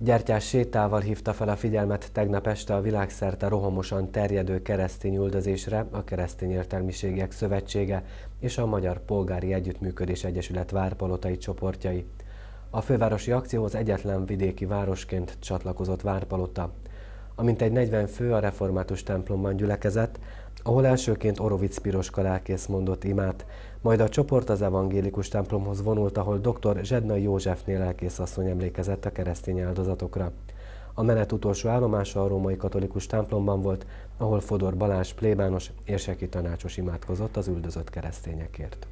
Gyertyás sétával hívta fel a figyelmet tegnap este a világszerte rohamosan terjedő keresztény üldözésre a Keresztény Értelmiségiek Szövetsége és a Magyar Polgári Együttműködés Egyesület várpalotai csoportjai. A fővárosi akcióhoz egyetlen vidéki városként csatlakozott Várpalota. Amint egy 40 fő a református templomban gyülekezett, ahol elsőként Orovic Piroska lelkész mondott imát, majd a csoport az evangélikus templomhoz vonult, ahol dr. Zsednai Józsefnél lelkész asszony emlékezett a keresztény áldozatokra. A menet utolsó állomása a római katolikus templomban volt, ahol Fodor Balázs plébános érseki tanácsos imádkozott az üldözött keresztényekért.